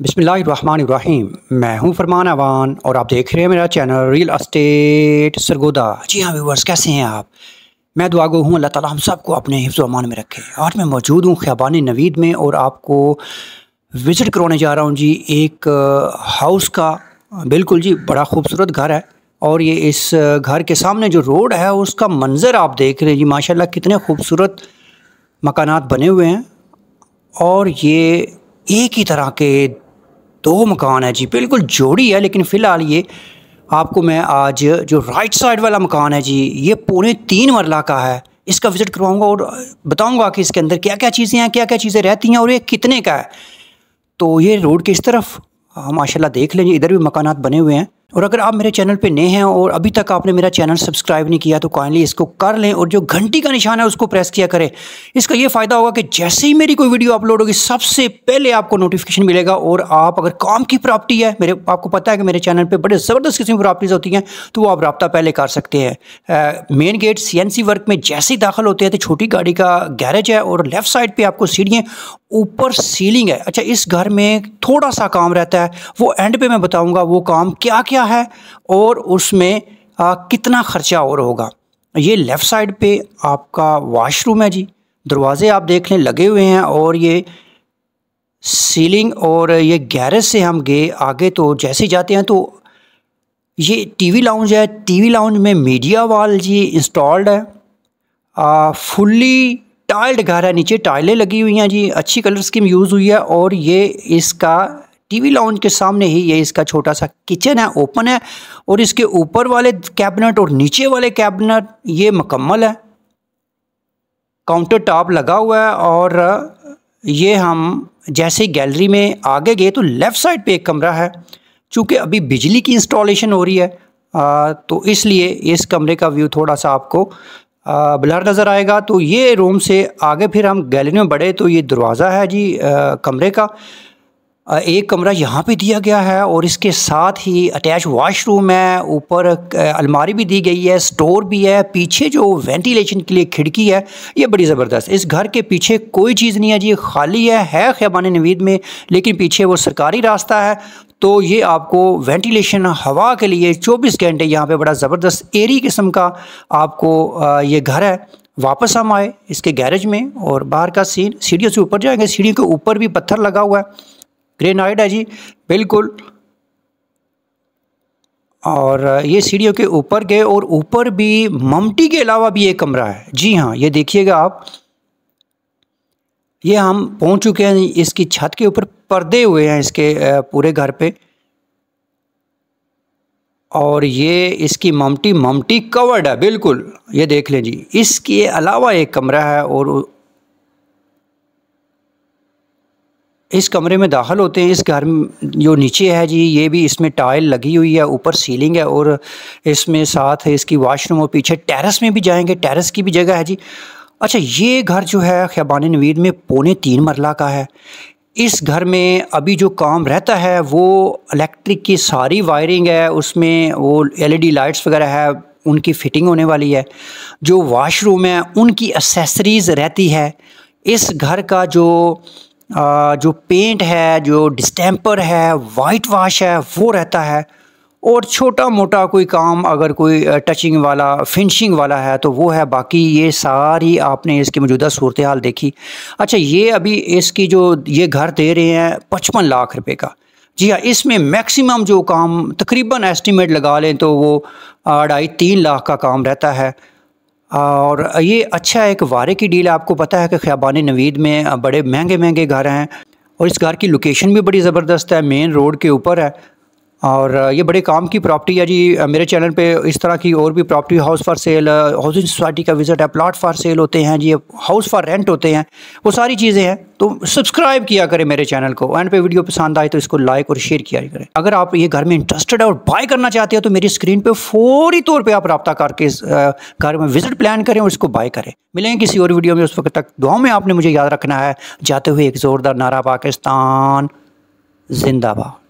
बिसमीम मैं हूँ फरमान अवान और आप देख रहे हैं मेरा चैनल रियल अस्टेट सरगोदा। जी हाँ व्यूवर्स कैसे हैं आप? मैं दुआ गो हूँ, अल्लाह ताला हम सबको अपने हिफ्ज़ अमान में रखे। आज मैं मौजूद हूँ ख़्याबान नवीद में और आपको विज़िट करवाने जा रहा हूँ जी एक हाउस का। बिल्कुल जी, बड़ा खूबसूरत घर है और ये इस घर के सामने जो रोड है, उसका मंज़र आप देख रहे हैं जी, माशाल्लाह कितने खूबसूरत मकानात बने हुए हैं। और ये एक ही तरह के दो मकान है जी, बिल्कुल जोड़ी है, लेकिन फ़िलहाल ये आपको मैं आज जो राइट साइड वाला मकान है जी, ये पौने तीन मरला का है। इसका विज़िट करवाऊँगा और बताऊँगा कि इसके अंदर क्या क्या चीज़ें हैं क्या क्या चीज़ें रहती हैं और ये कितने का है। तो ये रोड के इस तरफ़ माशाल्लाह देख लेंगे इधर भी मकान बने हुए हैं। और अगर आप मेरे चैनल पे नए हैं और अभी तक आपने मेरा चैनल सब्सक्राइब नहीं किया तो काइंडली इसको कर लें और जो घंटी का निशान है उसको प्रेस किया करें। इसका ये फ़ायदा होगा कि जैसे ही मेरी कोई वीडियो अपलोड होगी, सबसे पहले आपको नोटिफिकेशन मिलेगा और आप अगर काम की प्रॉपर्टी है, मेरे, आपको पता है कि मेरे चैनल पर बड़े ज़बरदस्त किस्म की प्रॉपर्टीज़ होती हैं तो वो आप रबता पहले कर सकते हैं। मेन गेट सीएनसी वर्क में जैसे ही दाखिल होते हैं तो छोटी गाड़ी का गैरेज है और लेफ़्ट साइड पर आपको सीढ़ियाँ, ऊपर सीलिंग है। अच्छा इस घर में थोड़ा सा काम रहता है, वो एंड पे मैं बताऊँगा, वो काम क्या क्या है और उसमें आ, कितना ख़र्चा और होगा। ये लेफ़्ट साइड पे आपका वाशरूम है जी। दरवाज़े आप देख लें लगे हुए हैं और ये सीलिंग और ये गैरेज से हम गए आगे तो जैसे जाते हैं तो ये टीवी लाउंज है। टीवी लाउंज में मीडिया वाल जी इंस्टॉल्ड है। फुल्ली टाइल्ड घर है। नीचे टाइलें लगी हुई हैं जी। अच्छी कलर स्कीम यूज़ हुई है और ये इसका टीवी लाउंज के सामने ही ये इसका छोटा सा किचन है ओपन है और इसके ऊपर वाले कैबिनेट और नीचे वाले कैबिनेट ये मुकम्मल है। काउंटर टॉप लगा हुआ है और ये हम जैसे गैलरी में आगे गए तो लेफ़्ट साइड पे एक कमरा है चूँकि अभी बिजली की इंस्टॉलेशन हो रही है आ, तो इसलिए इस कमरे का व्यू थोड़ा सा आपको ब्लर नज़र आएगा। तो ये रूम से आगे फिर हम गैलरी में बढ़े तो ये दरवाज़ा है जी आ, कमरे का। एक कमरा यहाँ पे दिया गया है और इसके साथ ही अटैच वॉशरूम है, ऊपर अलमारी भी दी गई है स्टोर भी है, पीछे जो वेंटिलेशन के लिए खिड़की है, ये बड़ी ज़बरदस्त। इस घर के पीछे कोई चीज़ नहीं है जी, खाली है है ख़ैबान नवीद में, लेकिन पीछे वो सरकारी रास्ता है तो ये आपको वेंटिलेशन हवा के लिए 24 घंटे यहाँ पे बड़ा ज़बरदस्त एरी किस्म का आपको ये घर है। वापस हम आए इसके गैरेज में और बाहर का सीन सीढ़ियों से ऊपर जाएँगे, सीढ़ियों के ऊपर भी पत्थर लगा हुआ है। ग्रेनाइट है जी, बिल्कुल। और ये सीढ़ियों के ऊपर गए और ऊपर भी ममटी के अलावा भी एक कमरा है। जी हाँ ये देखिएगा आप। ये हम पहुँच चुके हैं इसकी छत के ऊपर, पर्दे हुए हैं इसके पूरे घर पे। और ये इसकी ममटी ममटी कवर्ड है, बिल्कुल। ये देख लें जी, इसके अलावा एक कमरा है और इस कमरे में दाखिल होते हैं। इस घर जो नीचे है जी, ये भी इसमें टाइल लगी हुई है, ऊपर सीलिंग है और इसमें साथ है इसकी वाशरूम और पीछे टेरेस में भी जाएँगे। टेरेस की भी जगह है जी। अच्छा ये घर जो है ख़्याबान नवीद में पौने तीन मरला का है। इस घर में अभी जो काम रहता है, वो इलेक्ट्रिक की सारी वायरिंग है, उसमें वो एलईडी लाइट्स वगैरह है, उनकी फ़िटिंग होने वाली है। जो वाशरूम है, उनकी एसेसरीज़ रहती है। इस घर का जो जो पेंट है, जो डिस्टेम्पर है वाइट वाश है, वो रहता है। और छोटा मोटा कोई काम, अगर कोई टचिंग वाला फिनिशिंग वाला है तो वो है। बाकी ये सारी आपने इसकी मौजूदा सूरत हाल देखी। अच्छा ये अभी इसकी जो, ये घर दे रहे हैं पचपन लाख रुपए का। जी हाँ इसमें मैक्सिमम जो काम, तकरीबन एस्टिमेट लगा लें तो वो अढ़ाई तीन लाख का काम रहता है। और ये अच्छा एक वारे की डील है। आपको पता है कि ख़्याबान नवीद में बड़े महँगे महँगे घर हैं और इस घर की लोकेशन भी बड़ी ज़बरदस्त है। मेन रोड के ऊपर है। और ये बड़े काम की प्रॉपर्टी है जी। मेरे चैनल पे इस तरह की और भी property, house for sale housing society का विज़िट है प्लाट फॉर सेल होते हैं जी, हाउस फॉर रेंट होते हैं, वो सारी चीज़ें हैं। तो सब्सक्राइब किया करें मेरे चैनल को एंड पे वीडियो पसंद आए तो इसको लाइक और शेयर किया करें। अगर आप ये घर में इंटरेस्टेड है और बाय करना चाहते हैं तो मेरी स्क्रीन पर फौरी तौर पर आप रब्ता करके इस घर में विज़िट प्लान करें और इसको बाय करें। मिलेंगे किसी और वीडियो में, उस वक्त तक दुआ में आपने मुझे याद रखना है। जाते हुए एक ज़ोरदार नारा पाकिस्तान, जिंदाबाद।